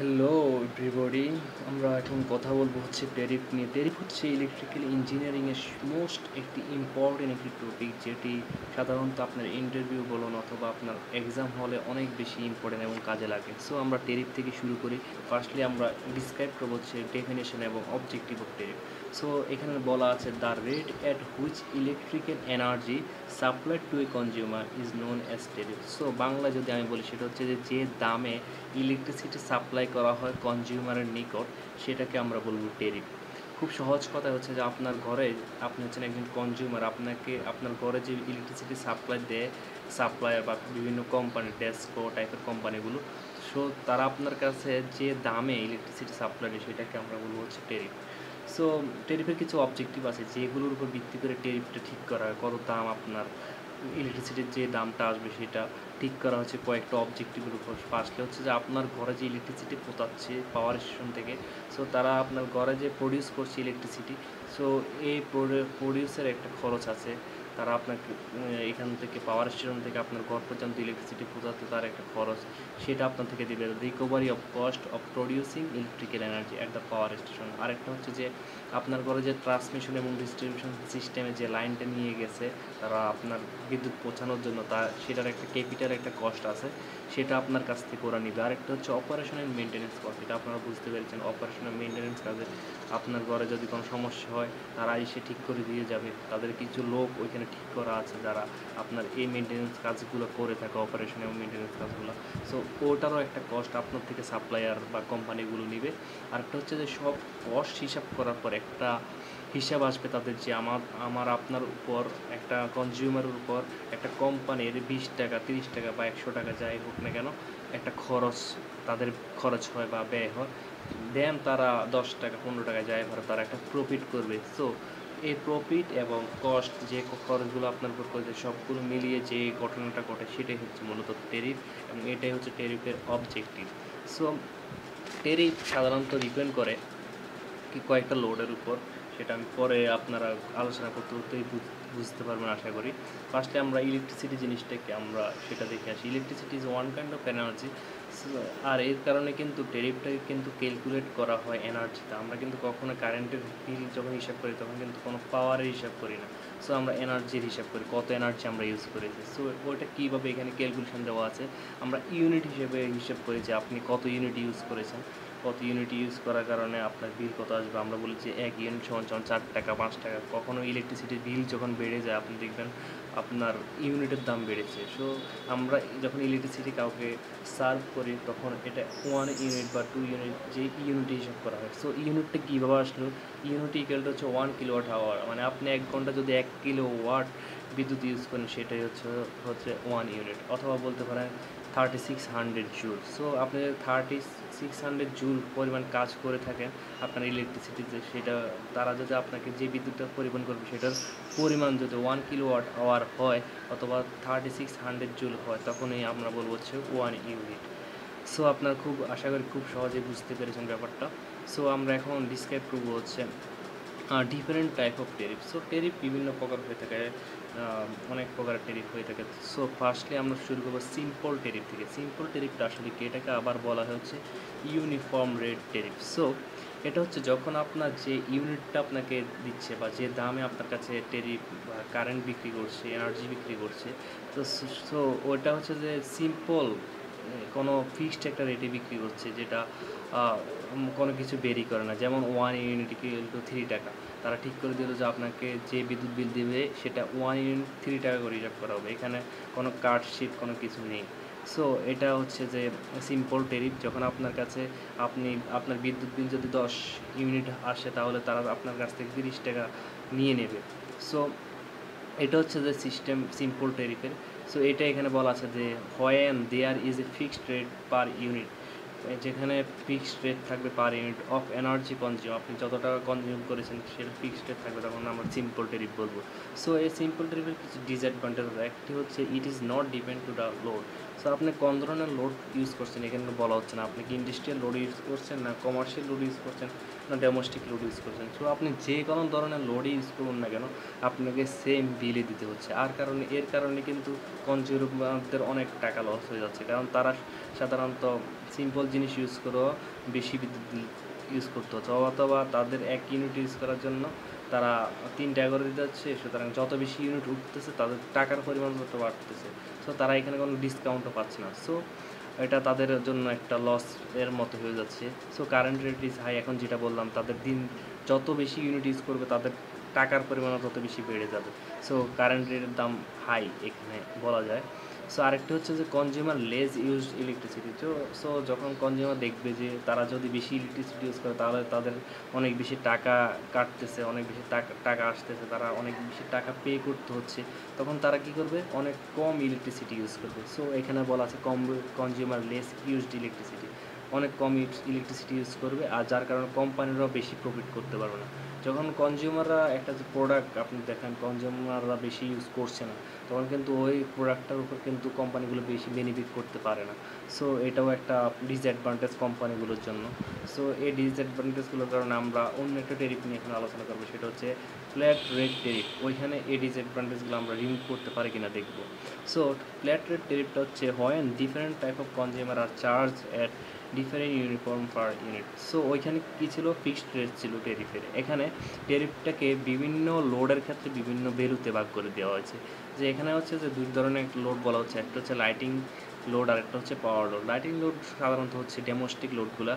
Hello everybody আমরা এখন কথা বলব হচ্ছে টেরিফ নিয়ে। টেরিফ হচ্ছে ইলেকট্রিক্যাল ইঞ্জিনিয়ারিংয়ের মোস্ট একটি ইম্পর্টেন্ট একটি টপিক যেটি সাধারণত আপনার ইন্টারভিউ বলুন অথবা আপনার এক্সাম হলে অনেক বেশি ইম্পর্টেন্ট এবং কাজে লাগে। সো আমরা টেরিফ থেকে শুরু করি। ফার্স্টলি আমরা ডিসক্রাইব করব হচ্ছে ডেফিনেশন এবং অবজেক্টিভ অফ টেরিফ সো এখানে বলা আছে the rate at which electrical energy supplied to a consumer is known as tariff so Bangla যদি আমি বলি, সেটা হচ্ছে যে যে দামে ইলেকট্রিসিটি সাপ্লাই করা হয় কনজিউমারের নিকট, সেটাকে আমরা বলব টেরিফ খুব সহজ কথা হচ্ছে যে, আপনার ঘরে আপনি হচ্ছেন একজন কনজিউমার আপনাকে, আপনার ঘরে যে ইলেকট্রিসিটি সাপ্লাই দেয় সাপ্লায়ার বা বিভিন্ন কোম্পানি ডেস্কো টাইপের কোম্পানিগুলো সো তারা আপনার কাছে যে দামে ইলেকট্রিসিটি সাপ্লাই দেয়, সেটাকে আমরা বলব হচ্ছে টেরিফ সো টেরিফের কিছু অবজেক্টিভ আছে যেগুলোর উপর ভিত্তি করে টেরিফটা ঠিক করা হয় কত দাম আপনার ইলেকট্রিসিটির যে দামটা আসবে সেটা ঠিক করা হচ্ছে কয়েকটা অবজেক্টিভের উপর। ফার্স্টলি হচ্ছে যে আপনার ঘরে যে ইলেকট্রিসিটি পোতাচ্ছে পাওয়ার স্টেশন থেকে সো তারা আপনার ঘরে যে প্রডিউস করছে ইলেকট্রিসিটি সো এই প্রডিউসের একটা খরচ আছে। তারা আপনাকে এখান থেকে পাওয়ার স্টেশন থেকে আপনার ঘর পর্যন্ত ইলেকট্রিসিটি পৌঁছাতে তার একটা খরচ। সেটা আপনার থেকে দেবে recovery of cost of producing electrical energy at the power station আরেকটা হচ্ছে যে, আপনার ঘরে যে ট্রান্সমিশন এবং ডিস্ট্রিবিউশন সিস্টেমে যে লাইনটা নিয়ে গেছে, তারা আপনার বিদ্যুৎ পৌঁছানোর জন্য তা সেটার একটা ক্যাপিটাল একটা কস্ট আছে, সেটা আপনার কাছ থেকে ওরা নিবে। আরেকটা হচ্ছে অপারেশন অ্যান্ড মেনটেন্যান্স কস্ট এটা আপনারা বুঝতে পেরেছেন। অপারেশন অ্যান্ড মেনটেন্যান্স কাজে আপনার ঘরে যদি কোনো সমস্যা হয়, তারা এসে ঠিক করে দিয়ে যাবে। তাদের কিছু লোক ওইখানে ঠিক করা আছে, যারা আপনার এই মেনটেন্যান্স কাজগুলো করে থাকে অপারেশন এবং মেনটেন্যান্স কাজগুলো। সো ওটারও একটা কস্ট আপনার থেকে সাপ্লায়ার বা কোম্পানিগুলো নিবে। আরেকটা হচ্ছে যে, সব কস্ট হিসাব করার পর একটা হিসাব আসবে তাদের যে, আমার আমার আপনার উপর একটা কনজিউমারের উপর একটা কোম্পানির বিশ টাকা, তিরিশ টাকা বা একশো টাকা যাই হোক না কেন, একটা খরচ তাদের খরচ হয় বা ব্যয় হয়। দেন তারা দশ টাকা, পনেরো টাকা যাই ভরে তারা একটা প্রফিট করবে। সো এই প্রফিট এবং কস্ট যে খরচগুলো আপনার উপর করছে, সবগুলো মিলিয়ে যে ঘটনাটা ঘটে, সেটাই হচ্ছে মূলত টেরিফ এবং এটাই হচ্ছে টেরিফের অবজেক্টিভ সো টেরিফ সাধারণত ডিপেন্ড করে কি কয়েকটা লোডের উপর। সেটা আমি পরে আপনারা আলোচনা করতে করতেই বুঝতে পারবেন, আশা করি। ফার্স্টে আমরা ইলেকট্রিসিটি জিনিসটাকে আমরা সেটা দেখে আসি। Electricity is one kind of energy আর এর কারণে কিন্তু টেরিফটাকে কিন্তু ক্যালকুলেট করা হয় এনার্জিতে আমরা কিন্তু কখনো কারেন্টের বিল যখন হিসাব করি, তখন কিন্তু কোনো পাওয়ারের হিসাব করি না। সো আমরা এনার্জির হিসাব করি, কত এনার্জি আমরা ইউজ করেছি। সো ওইটা কীভাবে এখানে ক্যালকুলেশন দেওয়া আছে? আমরা ইউনিট হিসেবে হিসাব করি যে আপনি কত ইউনিট ইউজ করেছেন। কত ইউনিট ইউজ করার কারণে আপনার বিল কত আসবে? আমরা বলি যে এক ইউনিট সমান সমান চার টাকা, পাঁচ টাকা। কখনো ইলেকট্রিসিটির বিল যখন বেড়ে যায়, আপনি দেখবেন আপনার ইউনিটের দাম বেড়েছে। সো আমরা যখন ইলেকট্রিসিটি কাউকে সার্ভ করি, তখন এটা ওয়ান ইউনিট বা টু ইউনিট যে ইউনিট হিসাব করা হয়। সো ইউনিটটা কীভাবে আসলো? ইউনিট ইকুয়ালটা হচ্ছে ওয়ান কিলো ওয়াট আওয়ার মানে আপনি এক ঘণ্টা যদি এক কিলো ওয়াট বিদ্যুৎ ইউজ করেন, সেটাই হচ্ছে হচ্ছে ওয়ান ইউনিট অথবা বলতে পারেন thirty six hundred joule so আপনি থার্টি সিক্স হান্ড্রেড জুল পরিমাণ কাজ করে থাকেন আপনার ইলেকট্রিসিটিতে সেটা তারা যদি আপনাকে যে বিদ্যুৎটা পরিমাণ করবে সেটার পরিমাণ যদি ওয়ান কিলো ওয়াট আওয়ার হয় অথবা থার্টি সিক্স হান্ড্রেড জুল হয়, তখনই আমরা বলব হচ্ছে ওয়ান ইউনিট সো আপনার খুব, আশা করি খুব সহজে বুঝতে পেরেছেন ব্যাপারটা। সো আমরা এখন ডিসক্রাইব করব হচ্ছে different type of tariff so tariff বিভিন্ন প্রকার হয়ে থাকে। অনেক প্রকারের টেরিফ হয়ে থাকে। সো ফার্স্টলি আমরা শুরু করব সিম্পল টেরিফ থেকে। সিম্পল টেরিফটা আসলে কি? এটাকে আবার বলা হচ্ছে ইউনিফর্ম রেট টেরিফ সো এটা হচ্ছে যখন আপনার যে ইউনিটটা আপনাকে দিচ্ছে বা যে দামে আপনার কাছে টেরিফ বা কারেন্ট বিক্রি করছে এনার্জি বিক্রি করছে, তো সো ওটা হচ্ছে যে সিম্পল কোনো ফিক্সড একটা রেটে বিক্রি করছে যেটা কোনো কিছু বেরি করে না। যেমন ওয়ান ইউনিট টু থ্রি টাকা। তারা ঠিক করে দিল যে আপনাকে যে বিদ্যুৎ বিল দেবে সেটা ওয়ান ইউনিট থ্রি টাকা করে হিসাব করা হবে। এখানে কোনো কার্ডশিট কোনো কিছু নেই। সো এটা হচ্ছে যে সিম্পল টেরিফ যখন আপনার কাছে আপনি, আপনার বিদ্যুৎ বিল যদি দশ ইউনিট আসে, তাহলে তারা আপনার কাছ থেকে তিরিশ টাকা নিয়ে নেবে। সো এটা হচ্ছে যে সিস্টেম সিম্পল টেরিফের সো এটা এখানে বলা আছে যে when there is a fixed rate per unit যেখানে ফিক্সড রেট থাকবে per unit of energy consume আপনি যত টাকা কনজিউম করেছেন, সেটা ফিক্সড রেট থাকবে, তখন আমরা সিম্পল টেরিফ বলব। সো এই সিম্পল টেরিফের কিছু ডিসঅ্যাডভান্টেজ একটি হচ্ছে it is not depend to the load so আপনি কোন ধরনের লোড ইউজ করছেন, এখানে বলা হচ্ছে না। আপনি কি ইন্ডাস্ট্রিয়াল লোড ইউজ করছেন, না কমার্শিয়াল লোড ইউজ করছেন, না ডোমেস্টিক লোড ইউজ করছেন? সো আপনি যে কোনো ধরনের লোডই ইউজ করুন না কেন, আপনাকে সেম বিলে দিতে হচ্ছে। আর কারণে, এর কারণে কিন্তু কনজিউমারদের অনেক টাকা লস হয়ে যাচ্ছে। কারণ তারা সাধারণত সিম্পল জিনিস ইউজ করো, বেশি বিদ্যুৎ ইউজ করতে হচ্ছে। অথবা তাদের এক ইউনিট ইউজ করার জন্য তারা তিন টাকা করে দিতে হচ্ছে, সুতরাং যত বেশি ইউনিট উঠতেছে তাদের টাকার পরিমাণ তত বাড়তেছে। সো তারা এখানে কোনো ডিসকাউন্টও পাচ্ছে না। সো এটা তাদের জন্য একটা লস এর মতো হয়ে যাচ্ছে। So current rate is high এখন যেটা বললাম, তাদের দিন যত বেশি ইউনিট ইউজ করবে, তাদের টাকার পরিমাণও তত বেশি বেড়ে যাবে। সো কারেন্ট রেটের দাম হাই এখানে বলা যায়। সো আরেকটি হচ্ছে যে কনজিউমার লেস ইউজ ইলেকট্রিসিটি তো সো যখন কনজিউমার দেখবে যে তারা যদি বেশি ইলেকট্রিসিটি ইউজ করে, তাহলে তাদের অনেক বেশি টাকা কাটতেছে, অনেক বেশি টাকা টাকা আসতেছে, তারা অনেক বেশি টাকা পে করতে হচ্ছে। তখন তারা কি করবে? অনেক কম ইলেকট্রিসিটি ইউজ করবে। সো এখানে বলা আছে কম কনজিউমার লেস ইউজড ইলেকট্রিসিটি অনেক কম ইলেকট্রিসিটি ইউজ করবে, আর যার কারণে কোম্পানিরাও বেশি প্রফিট করতে পারবে না। যখন কনজিউমাররা একটা যে প্রোডাক্ট আপনি দেখেন কনজিউমাররা বেশি ইউজ করছে না, তখন কিন্তু ওই প্রোডাক্টটার উপর কিন্তু কোম্পানিগুলো বেশি বেনিফিট করতে পারে না। সো এটাও একটা ডিসঅ্যাডভান্টেজ কোম্পানিগুলোর জন্য। সো এই ডিসঅ্যাডভান্টেজগুলোর কারণে আমরা অন্য একটা টেরিপ নিয়ে এখানে আলোচনা করব, সেটা হচ্ছে ফ্ল্যাট রেট টেরিফ ওইখানে এই ডিসঅ্যাডভান্টেজগুলো আমরা রিমুভ করতে পারি কিনা দেখব। সো ফ্ল্যাট রেট টেরিফটা হচ্ছে হয় different type of consumer R charge at different uniform per unit so ওইখানে কী ছিল? ফিক্সড রেট ছিল টেরিফের এখানে টেরিফটাকে বিভিন্ন লোডের ক্ষেত্রে বিভিন্ন ভ্যালুতে ভাগ করে দেওয়া হয়েছে। যে এখানে হচ্ছে যে দুই ধরনের লোড বলা হচ্ছে। একটা হচ্ছে লাইটিং লোড আর একটা হচ্ছে পাওয়ার লোড লাইটিং লোড সাধারণত হচ্ছে ডেমোস্টিক লোডগুলো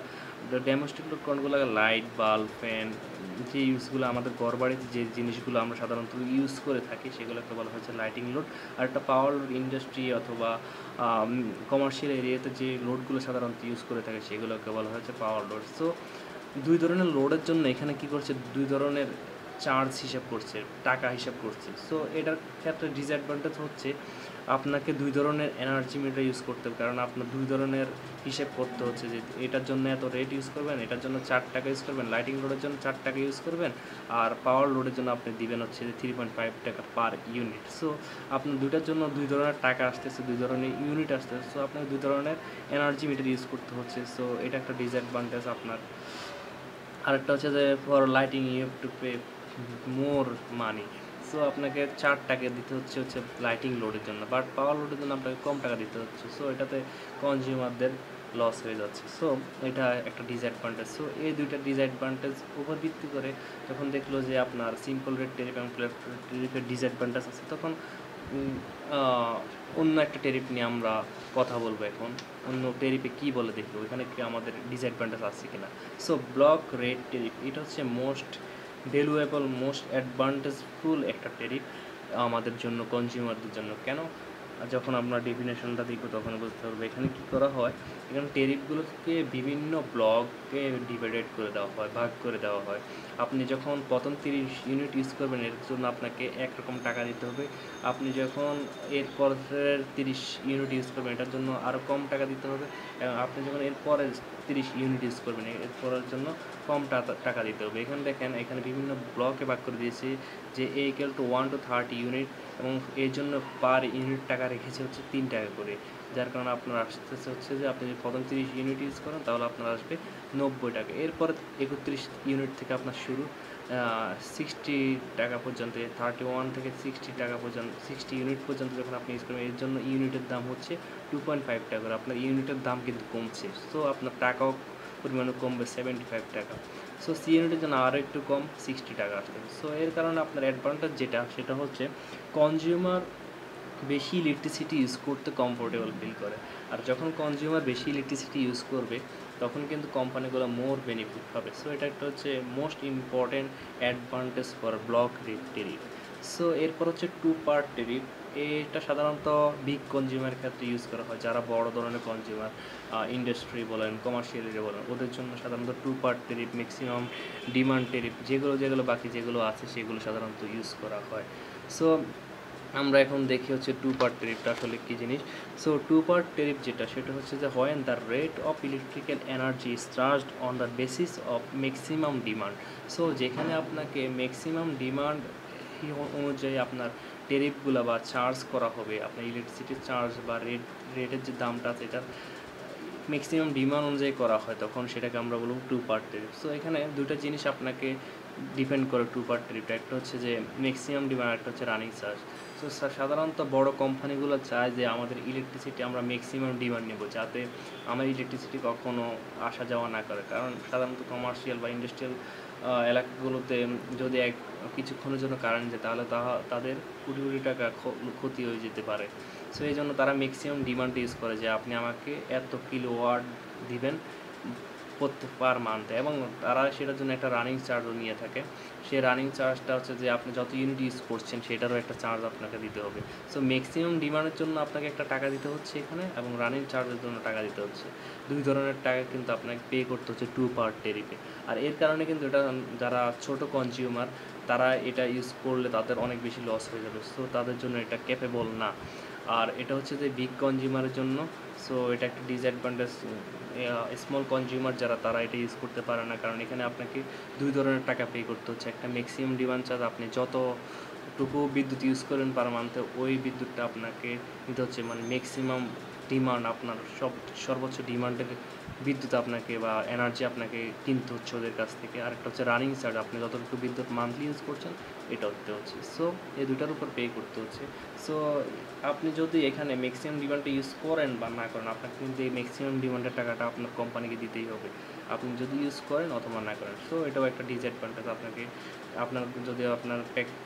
ডেমোস্টিক লোড কোনগুলো? লাইট বাল্ব ফ্যান যে ইউজগুলো আমাদের ঘর বাড়িতে যে জিনিসগুলো আমরা সাধারণত ইউজ করে থাকি, সেগুলোকে বলা হচ্ছে লাইটিং লোড আর একটা পাওয়ার লোড ইন্ডাস্ট্রি অথবা কমার্শিয়াল এরিয়াতে যে লোডগুলো সাধারণত ইউজ করে থাকে, সেগুলোকে বলা হচ্ছে পাওয়ার লোড সো দুই ধরনের লোডের জন্য এখানে কি করছে? দুই ধরনের চার্জ হিসাব করছে, টাকা হিসাব করছে। সো এটার ক্ষেত্রে ডিসঅ্যাডভান্টেজ হচ্ছে আপনাকে দুই ধরনের এনার্জি মিটার ইউজ করতে হবে, কারণ আপনার দুই ধরনের হিসেব করতে হচ্ছে যে এটার জন্য এত রেট ইউজ করবেন, এটার জন্য চার টাকা ইউজ করবেন লাইটিং লোডের জন্য চার টাকা ইউজ করবেন, আর পাওয়ার লোডের জন্য আপনি দিবেন হচ্ছে যে থ্রি পয়েন্ট ফাইভ টাকা পার ইউনিট সো আপনার দুইটার জন্য দুই ধরনের টাকা আসতেছে, দুই ধরনের ইউনিট আসতেছে সো আপনাকে দুই ধরনের এনার্জি মিটার ইউজ করতে হচ্ছে সো এটা একটা ডিসঅ্যাডভান্টেজ আপনার। আরেকটা হচ্ছে যে for lighting you have to pay more money so আপনাকে চার টাকা দিতে হচ্ছে হচ্ছে লাইটিং লোডের জন্য বাট পাওয়ার লোডের জন্য আপনাকে কম টাকা দিতে হচ্ছে সো এটাতে কনজিউমারদের লস হয়ে যাচ্ছে সো এটা একটা ডিসঅ্যাডভান্টেজ সো এই দুইটা ডিসঅ্যাডভান্টেজ উপর ভিত্তি করে যখন দেখল যে আপনার সিম্পল রেট টেরিফ এবং টেরিফের ডিসঅ্যাডভান্টেজ আছে, তখন অন্য একটা টেরিফ নিয়ে আমরা কথা বলব এখন, অন্য টেরিফে কী বলে দেখব ওইখানে কি আমাদের ডিসঅ্যাডভান্টেজ আছে কিনা সো ব্লক রেট টেরিফ এটা হচ্ছে মোস্ট ভ্যালুয়েবল মোস্ট অ্যাডভান্টেজফুল একটা টেরিফ আমাদের জন্য কনজিউমারদের জন্য। কেন? যখন আমরা ডেফিনেশনটা দেখব, তখন বুঝতে পারব এখানে কী করা হয়। এখানে টেরিফগুলোকে বিভিন্ন ব্লকে ডিভাইডেড করে দেওয়া হয়, ভাগ করে দেওয়া হয়। আপনি যখন প্রথম তিরিশ ইউনিট ইউজ করবেন, এর জন্য আপনাকে একরকম টাকা দিতে হবে। আপনি যখন এর পরের তিরিশ ইউনিট ইউজ করবেন, এটার জন্য আরও কম টাকা দিতে হবে। এবং আপনি যখন এর পরে তিরিশ ইউনিট ইউজ করবেন, এর পরের জন্য কম টাকা দিতে হবে। এখানে দেখেন, এখানে বিভিন্ন ব্লকে ভাগ করে দিয়েছি যে a equal to one to thirty unit এবং এর জন্য পার ইউনিট টাকা রেখেছে হচ্ছে তিন টাকা করে। যার কারণে আপনার আসতেছে হচ্ছে যে আপনি যদি প্রথম তিরিশ ইউনিট ইউজ করেন, তাহলে আপনার আসবে নব্বই টাকা। এরপর একত্রিশ ইউনিট থেকে আপনার শুরু সিক্সটি টাকা পর্যন্ত থার্টি ওয়ান থেকে সিক্সটি টাকা পর্যন্ত সিক্সটি ইউনিট পর্যন্ত যখন আপনি ইউজ করবেন, এর জন্য ইউনিটের দাম হচ্ছে টু পয়েন্ট ফাইভ টাকা করে। আপনার ইউনিটের দাম কিন্তু কমছে। সো আপনার টাকাও পরিমাণে কমবে সেভেন্টি ফাইভ টাকা। সো সি ইউনিটের জন্য আরও একটু কম সিক্সটি টাকা আসবে। সো এর কারণে আপনার অ্যাডভান্টেজ যেটা, সেটা হচ্ছে কনজিউমার বেশি ইলেকট্রিসিটি ইউজ করতে কমফোর্টেবল ফিল করে। আর যখন কনজিউমার বেশি ইলেকট্রিসিটি ইউজ করবে, তখন কিন্তু কোম্পানিগুলো মোর বেনিফিট পাবে। সো এটা একটা হচ্ছে most important advantage for block rate tariff so এরপর হচ্ছে টু পার্ট টেরিফ এটা সাধারণত বিগ কনজিউমার ক্ষেত্রে ইউজ করা হয়, যারা বড় ধরনের কনজিউমার ইন্ডাস্ট্রি বলেন কমার্শিয়াল এরিয়া বলেন, ওদের জন্য সাধারণত two part tariff maximum demand tariff যেগুলো যেগুলো বাকি যেগুলো আছে, সেগুলো সাধারণত ইউজ করা হয়। সো আমরা এখন দেখি হচ্ছে টু পার্ট টেরিপটা আসলে কী জিনিস। সো টু পার্ট টেরিপ যেটা, সেটা হচ্ছে যে when the rate of electrical energy is charged on the basis of maximum demand so যেখানে আপনাকে ম্যাক্সিমাম ডিমান্ড অনুযায়ী আপনার টেরিপগুলো বা চার্জ করা হবে, আপনার ইলেকট্রিসিটির চার্জ বা রেট রেটের যে দামটা এটা ম্যাক্সিমাম ডিমান্ড অনুযায়ী করা হয়, তখন সেটাকে আমরা বলব টু পার্ট টেরিপ সো এখানে দুটো জিনিস আপনাকে ডিপেন্ড করে টু পার্ট টেরিফটা একটা হচ্ছে যে ম্যাক্সিমাম ডিমান্ড একটা হচ্ছে রানিং চার্জ তো সাধারণত বড় কোম্পানিগুলো চায় যে আমাদের ইলেকট্রিসিটি আমরা ম্যাক্সিমাম ডিমান্ড নেব, যাতে আমার ইলেকট্রিসিটি কখনো আসা যাওয়া না করে। কারণ সাধারণত কমার্শিয়াল বা ইন্ডাস্ট্রিয়াল এলাকাগুলোতে যদি এক, কিছুক্ষণের জন্য কারেন্ট যায়, তাহলে তা তাদের কোটি কোটি টাকা ক্ষতি হয়ে যেতে পারে। সো এই জন্য তারা ম্যাক্সিমাম ডিমান্ড ইউজ করে যে আপনি আমাকে এত কিলো ওয়াট দিবেন। প্রত্যেক পার মান্থে এবং তারা সেটার জন্য একটা রানিং চার্জও নিয়ে থাকে। সেই রানিং চার্জটা হচ্ছে যে আপনি যত ইউনিট ইউজ করছেন, সেটারও একটা চার্জ আপনাকে দিতে হবে। সো ম্যাক্সিমাম ডিমান্ডের জন্য আপনাকে একটা টাকা দিতে হচ্ছে এখানে, এবং রানিং চার্জের জন্য টাকা দিতে হচ্ছে। দুই ধরনের টাকা কিন্তু আপনাকে পে করতে হচ্ছে টু পার্ট টেরিপে আর এর কারণে কিন্তু এটা, যারা ছোট কনজিউমার তারা এটা ইউজ করলে তাদের অনেক বেশি লস হয়ে যাবে। সো তাদের জন্য এটা ক্যাপেবল না। আর এটা হচ্ছে যে বিগ কনজিউমারের জন্য সো এটা একটা ডিসঅ্যাডভান্টেজ স্মল কনজিউমার যারা, তারা এটা ইউজ করতে পারে না। কারণ এখানে আপনাকে দুই ধরনের টাকা পে করতে হচ্ছে। একটা ম্যাক্সিমাম ডিমান্ড চার্জ আপনি যতটুকু বিদ্যুৎ ইউজ করেন পার মান্থে ওই বিদ্যুৎটা আপনাকে নিতে হচ্ছে। মানে ম্যাক্সিমাম ডিমান্ড আপনার সব সর্বোচ্চ ডিমান্ডের বিদ্যুৎ আপনাকে বা এনার্জি আপনাকে কিনতে হচ্ছে ওদের কাছ থেকে। আরেকটা হচ্ছে রানিং চার্জ আপনি যতটুকু বিদ্যুৎ মান্থলি ইউজ করছেন, এটা দিতে হচ্ছে। সো এই দুটার উপর পে করতে হচ্ছে। সো আপনি যদি এখানে ম্যাক্সিমাম ডিমান্ডটা ইউজ করেন বা না করেন, আপনাকে কিন্তু এই ম্যাক্সিমাম ডিমান্ডের টাকাটা আপনার কোম্পানিকে দিতেই হবে। আপনি যদি ইউজ করেন অথবা না করেন সো এটাও একটা ডিসঅ্যাডভান্টেজ আপনাকে। আপনার যদি আপনার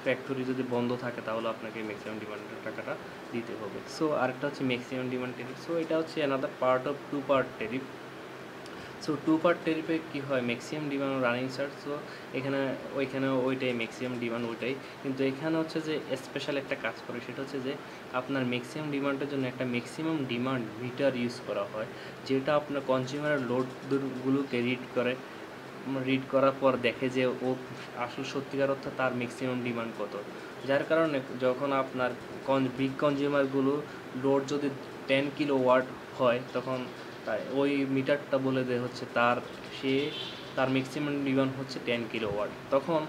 ফ্যাক্টরি যদি বন্ধ থাকে, তাহলে আপনাকে ম্যাক্সিমাম ডিমান্ডের টাকাটা দিতে হবে। সো আরেকটা হচ্ছে ম্যাক্সিমাম ডিমান্ড টেরিফ সো এটা হচ্ছে another part of two part tariff so two part টেরিফে কী হয়? Maximum demand running charge so এখানে ওইখানে ওইটাই ম্যাক্সিমাম ডিমান্ড ওইটাই। কিন্তু এখানে হচ্ছে যে স্পেশাল একটা কাজ করে, সেটা হচ্ছে যে আপনার ম্যাক্সিমাম ডিমান্ডের জন্য একটা ম্যাক্সিমাম ডিমান্ড মিটার ইউজ করা হয়, যেটা আপনার কনজিউমারের লোডগুলোকে রিড করে। রিড করার পর দেখে যে ও আসল সত্যিকার অর্থ তার ম্যাক্সিমাম ডিমান্ড কত। যার কারণে যখন আপনার বিগ কনজিউমারগুলো লোড যদি টেন কিলো ওয়াট হয়, তখন তাই। ওই মিটারটা বলে দেয় হচ্ছে তার সে, তার ম্যাক্সিমাম ডিমান্ড হচ্ছে টেন কিলো ওয়াট তখন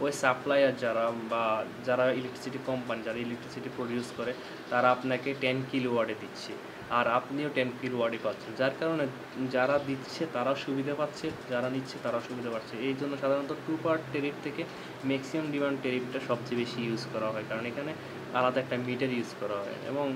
ওই সাপ্লায়ার যারা বা যারা ইলেকট্রিসিটি কোম্পানি যারা ইলেকট্রিসিটি প্রডিউস করে, তারা আপনাকে টেন কিলো ওয়াটে দিচ্ছে। আর আপনিও টেন কিলো ওয়াটে পাচ্ছেন। যার কারণে যারা দিচ্ছে তারাও সুবিধা পাচ্ছে, যারা নিচ্ছে তারাও সুবিধা পাচ্ছে। এই জন্য সাধারণত টু পার্ট টেরিফ থেকে ম্যাক্সিমাম ডিমান্ড টেরিফটা সবচেয়ে বেশি ইউজ করা হয়। কারণ এখানে আলাদা একটা মিটার ইউজ করা হয়। এবং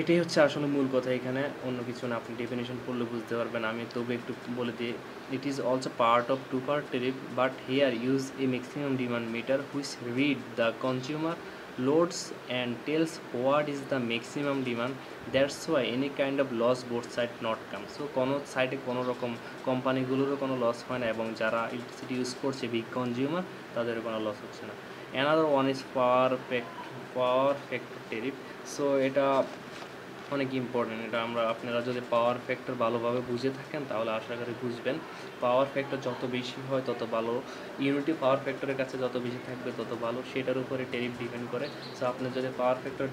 এটাই হচ্ছে আসলে মূল কথা এখানে। অন্য কিছু না, আপনি ডেফিনেশন পড়লে বুঝতে পারবেন। আমি তবু একটু বলে দিই it is also part of two part tariff but here use a maximum demand meter which read the consumer loads and tells what is the maximum demand. That's why any kind of loss both side not come. So, কোনো সাইডে কোনো রকম কোম্পানিগুলোরও কোনো loss হয় না এবং যারা electricity use করছে বিগ কনজিউমার তাদের কোনো লস হচ্ছে না। Another one is power power factor tariff so এটা অনেক ইম্পর্টেন্ট এটা আমরা, আপনারা যদি পাওয়ার ফ্যাক্টর ভালোভাবে বুঝে থাকেন, তাহলে আশা করি বুঝবেন। পাওয়ার ফ্যাক্টর যত বেশি হয়, তত ভালো। ইউনিটি পাওয়ার ফ্যাক্টরের কাছে যত বেশি থাকবে, তত ভালো। সেটার উপরে টেরিফ ডিপেন্ড করে। সো আপনার যদি পাওয়ার ফ্যাক্টর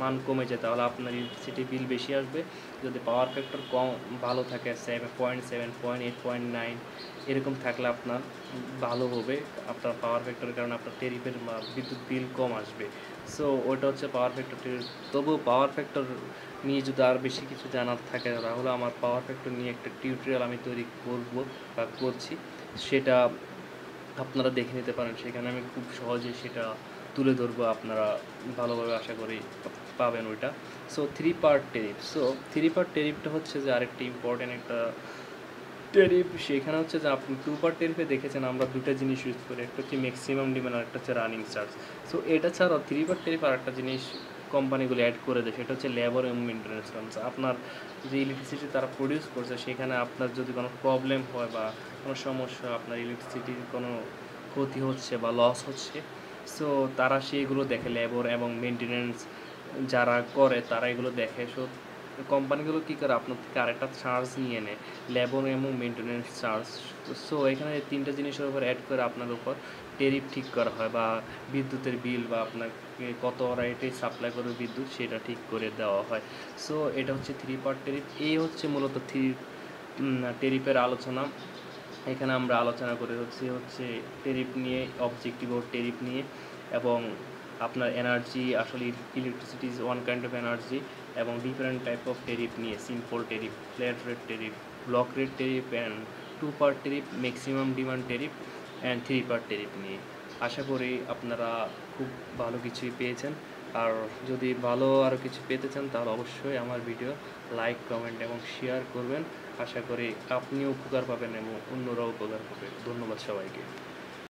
মান কমে যায়, তাহলে আপনার ইলেকট্রিসিটি বিল বেশি আসবে। যদি পাওয়ার ফ্যাক্টর কম, ভালো থাকে seven point seven point eight point nine এরকম থাকলে আপনার ভালো হবে। আপনার পাওয়ার ফ্যাক্টরের কারণে আপনার টেরিফের বিদ্যুৎ বিল কম আসবে। সো ওইটা হচ্ছে পাওয়ার ফ্যাক্টর তবুও পাওয়ার ফ্যাক্টর নিয়ে যদি আর বেশি কিছু জানার থাকে, তাহলে আমার পাওয়ার ফ্যাক্টর নিয়ে একটা টিউটোরিয়াল আমি তৈরি করব বা করছি। সেটা আপনারা দেখে নিতে পারেন। সেখানে আমি খুব সহজে সেটা তুলে ধরবো। আপনারা ভালোভাবে আশা করি পাবেন ওইটা। So three part tariff so three part টেরিপটা হচ্ছে যে আরেকটি ইম্পর্টেন্ট একটা টেরিফ সেখানে হচ্ছে যে আপনি পার টেরিফে দেখেছেন আমরা দুটো জিনিস ইউজ করি, একটা হচ্ছে ম্যাক্সিমাম ডিমান্ড আর একটা হচ্ছে রানিং চার্জ সো এটা ছাড়াও থ্রি পার টেরিফ আর একটা জিনিস কোম্পানিগুলো অ্যাড করে দেয়, সেটা হচ্ছে লেবার এবং মেনটেন্যান্স চার্জ আপনার যে ইলেকট্রিসিটি তারা প্রডিউস করছে, সেখানে আপনার যদি কোনো প্রবলেম হয় বা কোনো সমস্যা, আপনার ইলেকট্রিসিটির কোনো ক্ষতি হচ্ছে বা লস হচ্ছে সো তারা সেইগুলো দেখে লেবার এবং মেনটেন্যান্স যারা করে, তারা এগুলো দেখে। সো কোম্পানিগুলো কী করে আপনার থেকে আরেকটা চার্জ নিয়ে নেয়? লেবর এবং মেনটেন্যান্স চার্জ সো এখানে তিনটা জিনিসের উপর অ্যাড করে আপনার উপর টেরিফ ঠিক করা হয় বা বিদ্যুতের বিল বা আপনাকে কত রেটে সাপ্লাই করবে বিদ্যুৎ সেটা ঠিক করে দেওয়া হয়। সো এটা হচ্ছে থ্রি পার্ট টেরিফ এই হচ্ছে মূলত থ্রি টেরিফের আলোচনা। এখানে আমরা আলোচনা করে হচ্ছে হচ্ছে টেরিফ নিয়ে অবজেক্টিভ ও টেরিফ নিয়ে এবং আপনার এনার্জি আসলে electricity is one kind of energy এবং ডিফারেন্ট টাইপ অফ টেরিফ নিয়ে simple tariff flat rate tariff block rate tariff and two part tariff maximum demand tariff and three part tariff নিয়ে। আশা করি আপনারা খুব ভালো কিছুই পেয়েছেন। আর যদি ভালো আরও কিছু পেতে চান, তাহলে অবশ্যই আমার ভিডিও লাইক কমেন্ট এবং শেয়ার করবেন। আশা করি আপনিও উপকার পাবেন এবং অন্যরাও উপকার পাবেন ধন্যবাদ সবাইকে।